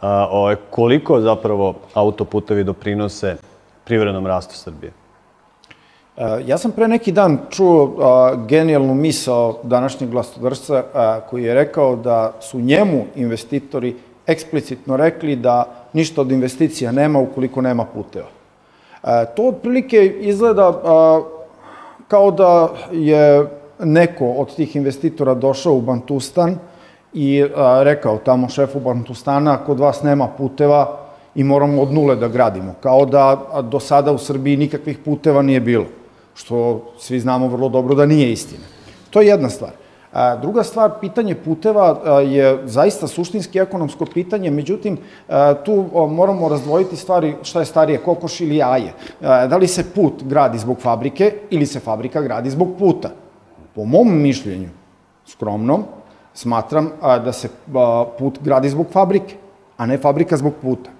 A, o, koliko zapravo autoputevi doprinose privrednom rastu Srbije? E, ja sam pre neki dan čuo genijalnu misao današnjeg vlastodržca koji je rekao da su njemu investitori eksplicitno rekli da ništa od investicija nema ukoliko nema puteva. E, to otprilike izgleda kao da je neko od tih investitora došao u Bantustan i a, rekao tamo šefu Bantustana, kod vas nema puteva i moramo od nule da gradimo. Kao da do sada u Srbiji nikakvih puteva nije bilo što svi znamo vrlo dobro da nije istina. To je jedna stvar. A, druga stvar, pitanje puteva je zaista suštinski ekonomsko pitanje, međutim, tu moramo razdvojiti stvari šta je starije, kokoš ili jaje. Da li se put gradi zbog fabrike ili se fabrika gradi zbog puta? Po mom mišljenju, skromnom, smatram da se put gradi zbog fabrike, a ne fabrika zbog puta.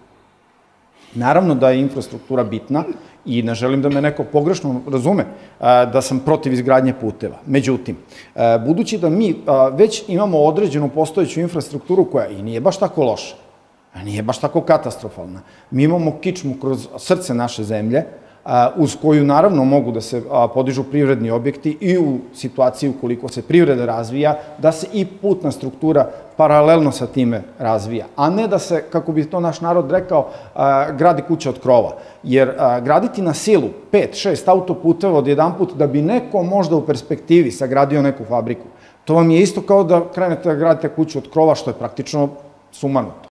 Naravno da je infrastruktura bitna, i ne želim da me neko pogrešno razume, da sam protiv izgradnje puteva. Međutim, budući da mi već imamo određenu postojeću infrastrukturu koja i nije baš tako loša, a nije baš tako katastrofalna, mi imamo kičmu kroz srce naše zemlje, uz koju naravno mogu da se podižu privredni objekti i u situaciji ukoliko se privreda razvija, da se i putna struktura paralelno sa time razvija, a ne da se, kako bi to naš narod rekao, gradi kuća od krova. Jer graditi na silu 5-6 autoputeva od jedan put da bi neko možda u perspektivi sagradio neku fabriku, to vam je isto kao da krenete da gradite kuću od krova, što je praktično sumanuto.